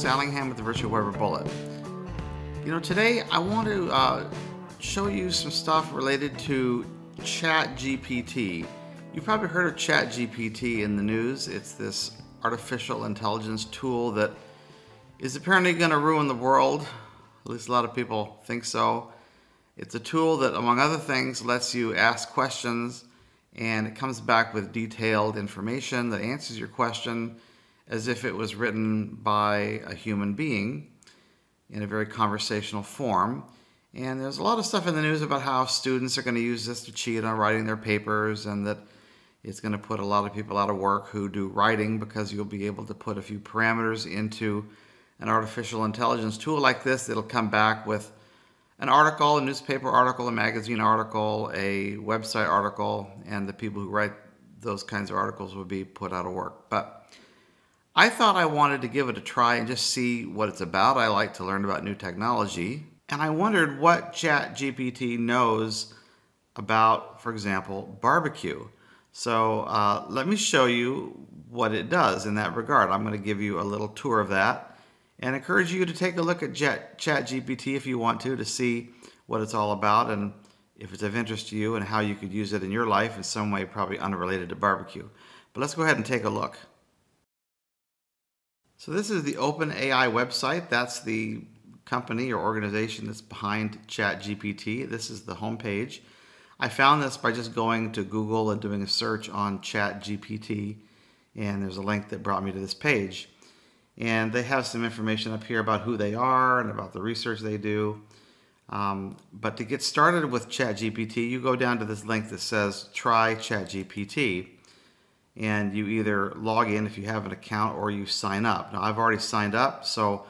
Chris Allingham with the Virtual Weber Bullet. You know, today I want to uh, show you some stuff related to ChatGPT. You've probably heard of ChatGPT in the news. It's this artificial intelligence tool that is apparently going to ruin the world. At least a lot of people think so. It's a tool that, among other things, lets you ask questions and it comes back with detailed information that answers your question as if it was written by a human being in a very conversational form. And there's a lot of stuff in the news about how students are going to use this to cheat on writing their papers and that it's going to put a lot of people out of work who do writing because you'll be able to put a few parameters into an artificial intelligence tool like this. It'll come back with an article, a newspaper article, a magazine article, a website article, and the people who write those kinds of articles will be put out of work. But I thought I wanted to give it a try and just see what it's about. I like to learn about new technology. And I wondered what ChatGPT knows about, for example, barbecue. So uh, let me show you what it does in that regard. I'm going to give you a little tour of that and encourage you to take a look at ChatGPT if you want to, to see what it's all about and if it's of interest to you and how you could use it in your life in some way probably unrelated to barbecue. But let's go ahead and take a look. So this is the OpenAI website. That's the company or organization that's behind ChatGPT. This is the homepage. I found this by just going to Google and doing a search on ChatGPT, and there's a link that brought me to this page. And they have some information up here about who they are and about the research they do. Um, but to get started with ChatGPT, you go down to this link that says Try ChatGPT and you either log in if you have an account or you sign up. Now I've already signed up, so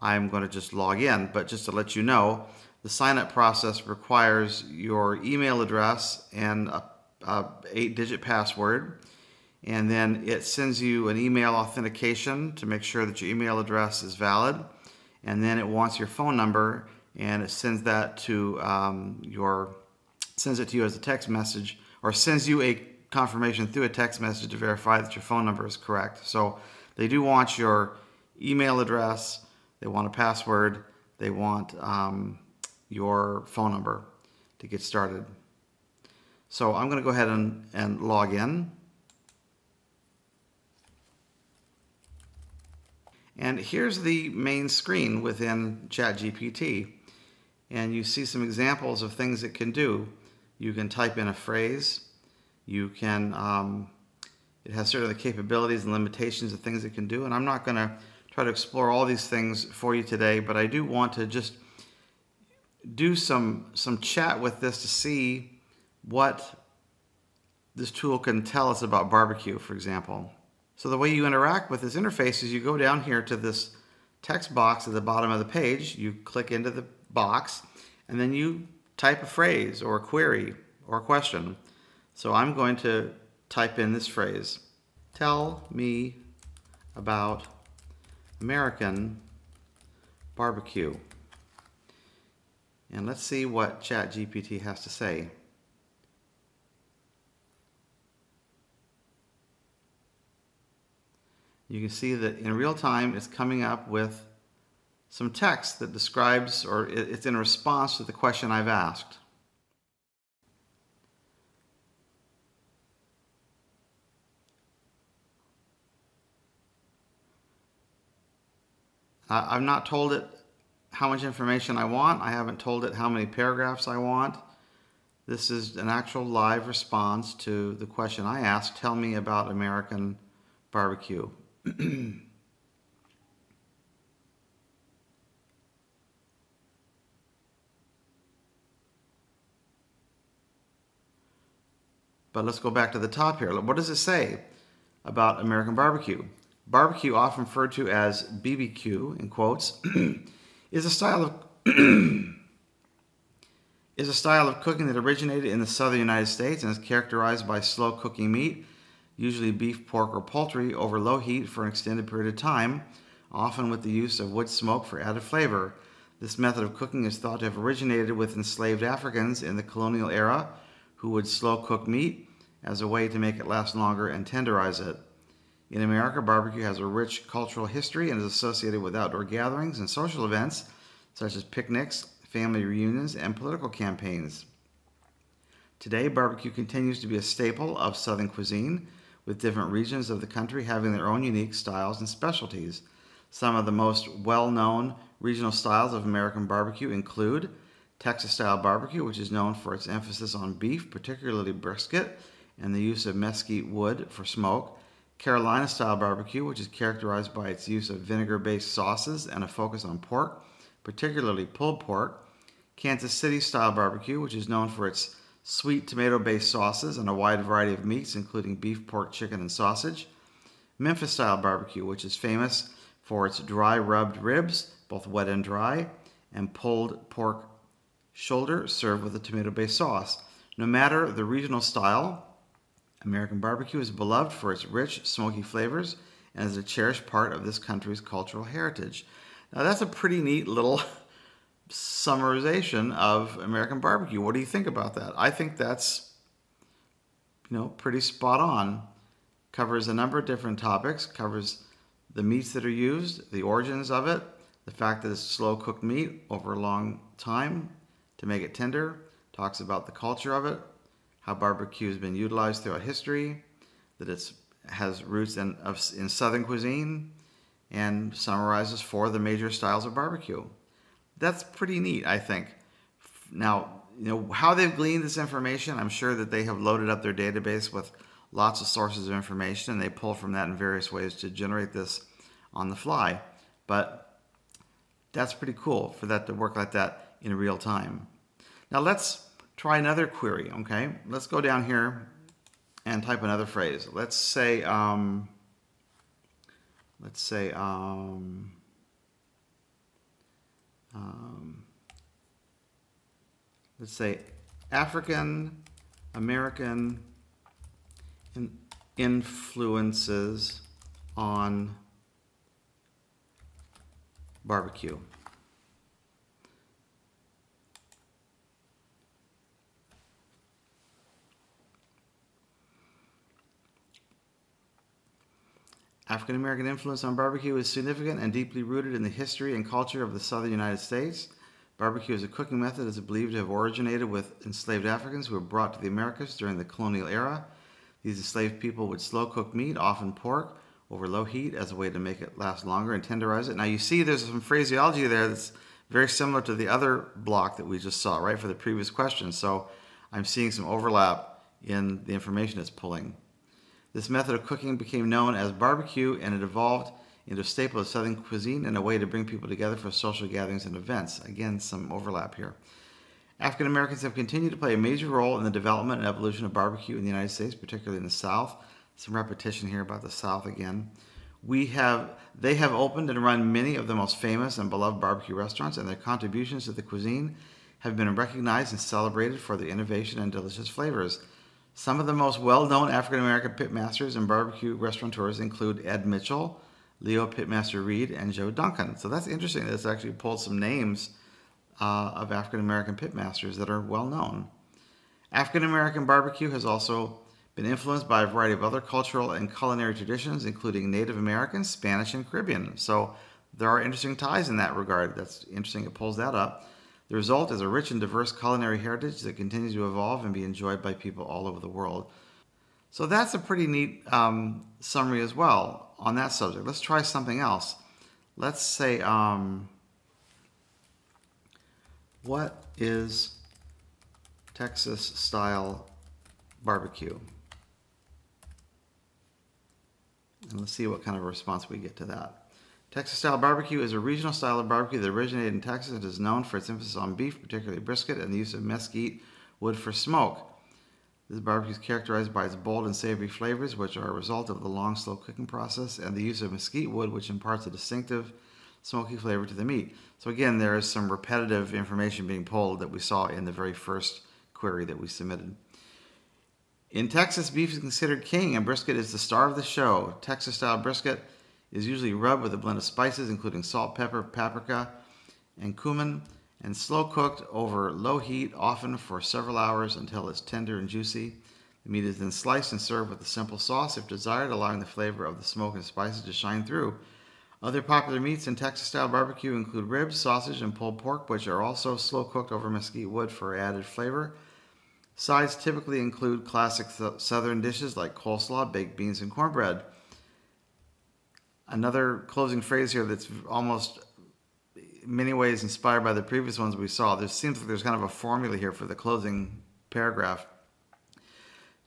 I'm going to just log in. But just to let you know, the sign up process requires your email address and a, a eight digit password. And then it sends you an email authentication to make sure that your email address is valid. And then it wants your phone number and it sends that to um, your, sends it to you as a text message or sends you a confirmation through a text message to verify that your phone number is correct. So they do want your email address, they want a password, they want um, your phone number to get started. So I'm going to go ahead and, and log in. And here's the main screen within ChatGPT. And you see some examples of things it can do. You can type in a phrase, you can, um, it has certain of the capabilities and limitations of things it can do. And I'm not going to try to explore all these things for you today, but I do want to just do some, some chat with this to see what this tool can tell us about barbecue, for example. So the way you interact with this interface is you go down here to this text box at the bottom of the page, you click into the box, and then you type a phrase or a query or a question. So I'm going to type in this phrase. Tell me about American barbecue. And let's see what ChatGPT has to say. You can see that in real time it's coming up with some text that describes or it's in response to the question I've asked. Uh, I've not told it how much information I want. I haven't told it how many paragraphs I want. This is an actual live response to the question I asked, tell me about American barbecue. But let's go back to the top here. What does it say about American barbecue? Barbecue, often referred to as BBQ in quotes, is a style of is a style of cooking that originated in the southern United States and is characterized by slow cooking meat, usually beef, pork, or poultry, over low heat for an extended period of time, often with the use of wood smoke for added flavor. This method of cooking is thought to have originated with enslaved Africans in the colonial era who would slow cook meat as a way to make it last longer and tenderize it. In America, barbecue has a rich cultural history and is associated with outdoor gatherings and social events such as picnics, family reunions, and political campaigns. Today, barbecue continues to be a staple of Southern cuisine, with different regions of the country having their own unique styles and specialties. Some of the most well known regional styles of American barbecue include Texas style barbecue, which is known for its emphasis on beef, particularly brisket, and the use of mesquite wood for smoke. Carolina style barbecue, which is characterized by its use of vinegar based sauces and a focus on pork, particularly pulled pork. Kansas City style barbecue, which is known for its sweet tomato based sauces and a wide variety of meats, including beef, pork, chicken, and sausage. Memphis style barbecue, which is famous for its dry rubbed ribs, both wet and dry, and pulled pork shoulder served with a tomato based sauce. No matter the regional style, American barbecue is beloved for its rich, smoky flavors and is a cherished part of this country's cultural heritage. Now, that's a pretty neat little summarization of American barbecue. What do you think about that? I think that's, you know, pretty spot on. Covers a number of different topics, covers the meats that are used, the origins of it, the fact that it's slow cooked meat over a long time to make it tender, talks about the culture of it, how barbecue has been utilized throughout history, that it has roots in, of, in Southern cuisine, and summarizes four of the major styles of barbecue. That's pretty neat, I think. Now, you know how they've gleaned this information. I'm sure that they have loaded up their database with lots of sources of information, and they pull from that in various ways to generate this on the fly. But that's pretty cool for that to work like that in real time. Now let's try another query, okay? Let's go down here and type another phrase. Let's say, um, let's say, um, um, let's say African American in influences on barbecue. African American influence on barbecue is significant and deeply rooted in the history and culture of the southern United States. Barbecue as a cooking method is believed to have originated with enslaved Africans who were brought to the Americas during the colonial era. These enslaved people would slow cook meat, often pork, over low heat as a way to make it last longer and tenderize it. Now you see there's some phraseology there that's very similar to the other block that we just saw, right, for the previous question. So I'm seeing some overlap in the information it's pulling. This method of cooking became known as barbecue and it evolved into a staple of Southern cuisine and a way to bring people together for social gatherings and events. Again, some overlap here. African Americans have continued to play a major role in the development and evolution of barbecue in the United States, particularly in the South. Some repetition here about the South again. We have they have opened and run many of the most famous and beloved barbecue restaurants, and their contributions to the cuisine have been recognized and celebrated for their innovation and delicious flavors. Some of the most well-known African American pitmasters and barbecue restaurateurs include Ed Mitchell, Leo Pitmaster Reed, and Joe Duncan. So that's interesting. That's actually pulled some names uh, of African American pitmasters that are well known. African American barbecue has also been influenced by a variety of other cultural and culinary traditions, including Native American, Spanish, and Caribbean. So there are interesting ties in that regard. That's interesting. It pulls that up. The result is a rich and diverse culinary heritage that continues to evolve and be enjoyed by people all over the world. So that's a pretty neat um, summary as well on that subject. Let's try something else. Let's say, um, what is Texas style barbecue? And let's see what kind of response we get to that. Texas style barbecue is a regional style of barbecue that originated in Texas and is known for its emphasis on beef, particularly brisket, and the use of mesquite wood for smoke. This barbecue is characterized by its bold and savory flavors, which are a result of the long, slow cooking process, and the use of mesquite wood, which imparts a distinctive, smoky flavor to the meat. So again, there is some repetitive information being pulled that we saw in the very first query that we submitted. In Texas, beef is considered king, and brisket is the star of the show. Texas-style brisket is usually rubbed with a blend of spices, including salt, pepper, paprika, and cumin, and slow cooked over low heat, often for several hours until it's tender and juicy. The meat is then sliced and served with a simple sauce if desired, allowing the flavor of the smoke and spices to shine through. Other popular meats in Texas style barbecue include ribs, sausage, and pulled pork, which are also slow cooked over mesquite wood for added flavor. Sides typically include classic southern dishes like coleslaw, baked beans, and cornbread. Another closing phrase here that's almost many ways inspired by the previous ones we saw. There seems like there's kind of a formula here for the closing paragraph.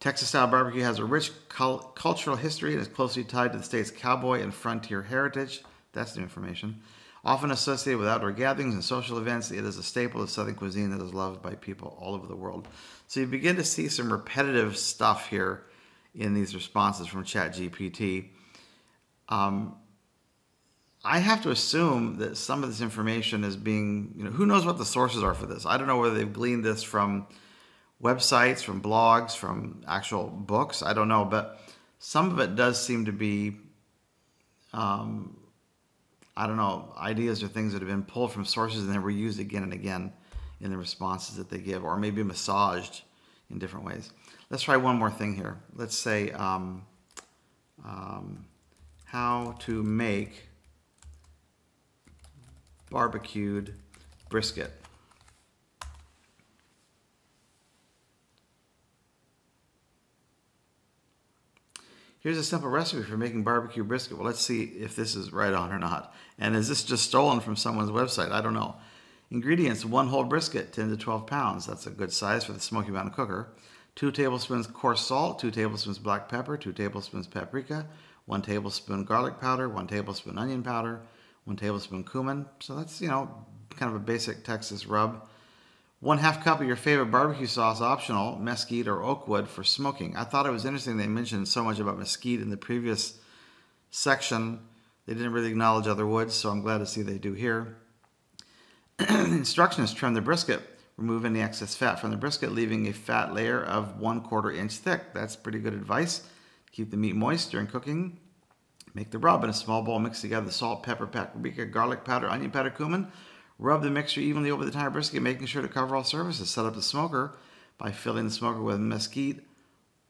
Texas style barbecue has a rich cultural history and is closely tied to the state's cowboy and frontier heritage. That's new information. Often associated with outdoor gatherings and social events, it is a staple of Southern cuisine that is loved by people all over the world. So you begin to see some repetitive stuff here in these responses from ChatGPT. Um, I have to assume that some of this information is being, you know, who knows what the sources are for this? I don't know whether they've gleaned this from websites, from blogs, from actual books. I don't know, but some of it does seem to be um, I don't know, ideas or things that have been pulled from sources and then reused again and again in the responses that they give, or maybe massaged in different ways. Let's try one more thing here. Let's say um, um, how to make barbecued brisket. Here's a simple recipe for making barbecue brisket. Well, let's see if this is right on or not. And is this just stolen from someone's website? I don't know. Ingredients, one whole brisket, 10 to 12 pounds. That's a good size for the Smokey Mountain cooker. Two tablespoons coarse salt, two tablespoons black pepper, two tablespoons paprika, one tablespoon garlic powder, one tablespoon onion powder, one tablespoon cumin. So that's, you know, kind of a basic Texas rub. One half cup of your favorite barbecue sauce, optional, mesquite or oak wood for smoking. I thought it was interesting they mentioned so much about mesquite in the previous section. They didn't really acknowledge other woods, so I'm glad to see they do here. the instruction is trim the brisket. Remove any excess fat from the brisket, leaving a fat layer of one quarter inch thick. That's pretty good advice. Keep the meat moist during cooking. Make the rub in a small bowl. Mix together the salt, pepper, paprika, garlic powder, onion powder, cumin, Rub the mixture evenly over the entire brisket, making sure to cover all surfaces. Set up the smoker by filling the smoker with mesquite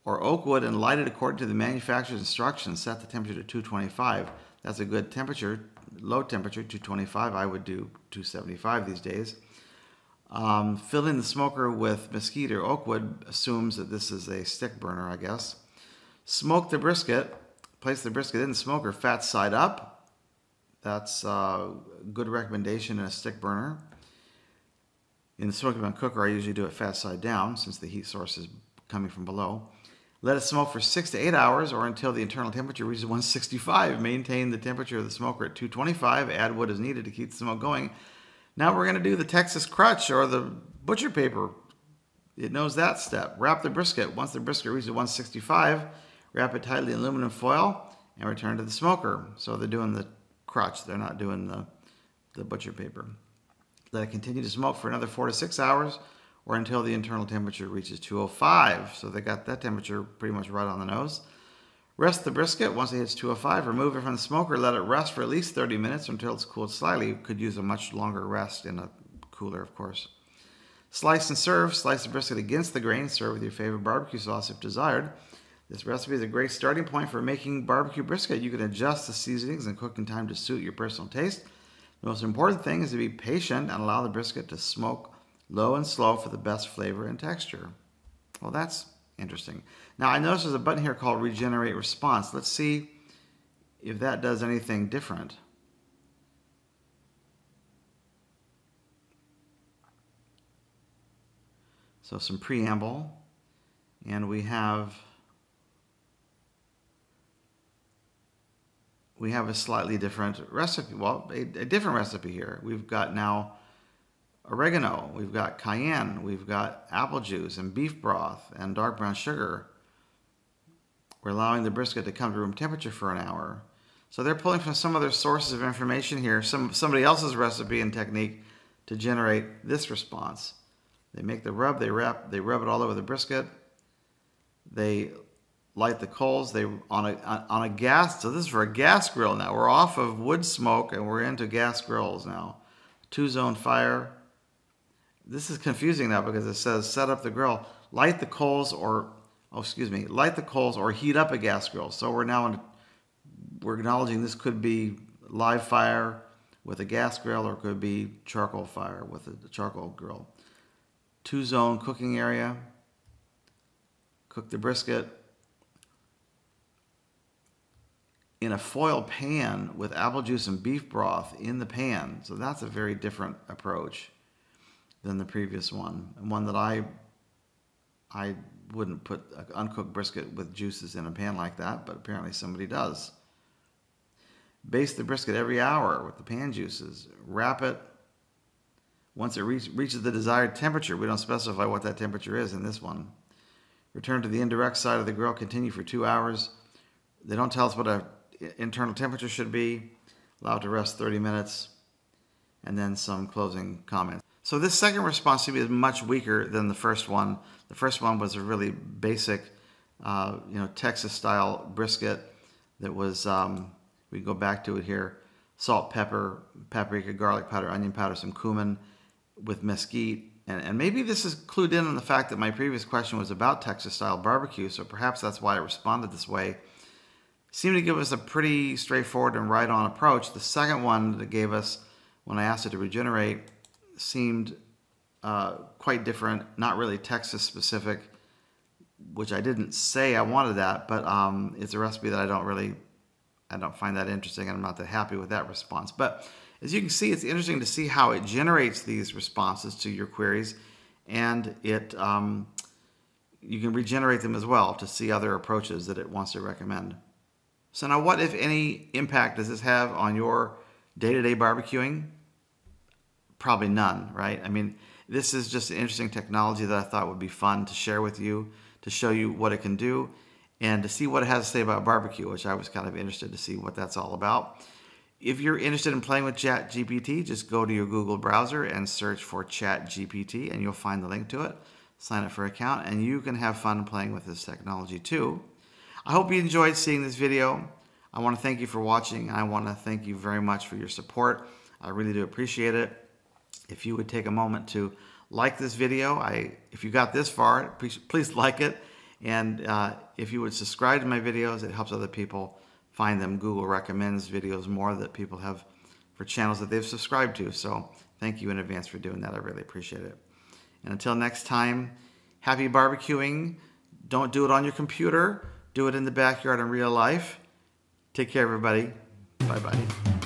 or oak wood and light it according to the manufacturer's instructions. Set the temperature to 225. That's a good temperature, low temperature, 225. I would do 275 these days. Um, filling the smoker with mesquite or oak wood assumes that this is a stick burner, I guess. Smoke the brisket. Place the brisket in the smoker, fat side up. That's a good recommendation in a stick burner. In the Smokey Mountain cooker, I usually do it fat side down since the heat source is coming from below. Let it smoke for six to eight hours or until the internal temperature reaches 165. Maintain the temperature of the smoker at 225. Add what is needed to keep the smoke going. Now we're going to do the Texas crutch or the butcher paper. It knows that step. Wrap the brisket. Once the brisket reaches 165, wrap it tightly in aluminum foil and return to the smoker. So they're doing the crutch, They're not doing the, the butcher paper. Let it continue to smoke for another four to six hours or until the internal temperature reaches 205. So they got that temperature pretty much right on the nose. Rest the brisket once it hits 205. Remove it from the smoker. Let it rest for at least 30 minutes until it's cooled slightly. You could use a much longer rest in a cooler, of course. Slice and serve. Slice the brisket against the grain. Serve with your favorite barbecue sauce if desired. This recipe is a great starting point for making barbecue brisket. You can adjust the seasonings and cooking time to suit your personal taste. The most important thing is to be patient and allow the brisket to smoke low and slow for the best flavor and texture. Well, that's interesting. Now, I notice there's a button here called Regenerate Response. Let's see if that does anything different. So some preamble, and we have we have a slightly different recipe. Well, a, a, different recipe here. We've got now oregano, we've got cayenne, we've got apple juice and beef broth and dark brown sugar. We're allowing the brisket to come to room temperature for an hour. So they're pulling from some other sources of information here, some somebody else's recipe and technique to generate this response. They make the rub, they wrap, they rub it all over the brisket. They light the coals. They on a on a gas. So this is for a gas grill now. We're off of wood smoke and we're into gas grills now. Two zone fire. This is confusing now because it says set up the grill, light the coals or oh, excuse me, light the coals or heat up a gas grill. So we're now in, we're acknowledging this could be live fire with a gas grill or it could be charcoal fire with a charcoal grill. Two zone cooking area. Cook the brisket in a foil pan with apple juice and beef broth in the pan. So that's a very different approach than the previous one. And one that I I wouldn't put uncooked brisket with juices in a pan like that, but apparently somebody does. Baste the brisket every hour with the pan juices. Wrap it once it reach, reaches the desired temperature. We don't specify what that temperature is in this one. Return to the indirect side of the grill. Continue for two hours. They don't tell us what a internal temperature should be. Allow it to rest 30 minutes. And then some closing comments. So this second response to me is much weaker than the first one. The first one was a really basic, uh, you know, Texas-style brisket that was, um, we go back to it here, salt, pepper, paprika, garlic powder, onion powder, some cumin with mesquite. And, and maybe this is clued in on the fact that my previous question was about Texas-style barbecue, so perhaps that's why I responded this way. Seemed to give us a pretty straightforward and right-on approach. The second one that gave us, when I asked it to regenerate, seemed uh, quite different, not really Texas specific, which I didn't say I wanted that, but um, it's a recipe that I don't really, I don't find that interesting, and I'm not that happy with that response. But as you can see, it's interesting to see how it generates these responses to your queries, and it um, you can regenerate them as well to see other approaches that it wants to recommend. So now, what if any impact does this have on your day-to-day -day barbecuing? probably none, right? I mean, this is just an interesting technology that I thought would be fun to share with you, to show you what it can do, and to see what it has to say about barbecue, which I was kind of interested to see what that's all about. If you're interested in playing with ChatGPT, just go to your Google browser and search for ChatGPT, and you'll find the link to it. Sign up for an account, and you can have fun playing with this technology too. I hope you enjoyed seeing this video. I want to thank you for watching. I want to thank you very much for your support. I really do appreciate it if you would take a moment to like this video. I, if you got this far, please, please like it. And uh, if you would subscribe to my videos, it helps other people find them. Google recommends videos more that people have for channels that they've subscribed to. So thank you in advance for doing that. I really appreciate it. And until next time, happy barbecuing. Don't do it on your computer. Do it in the backyard in real life. Take care, everybody. Bye-bye.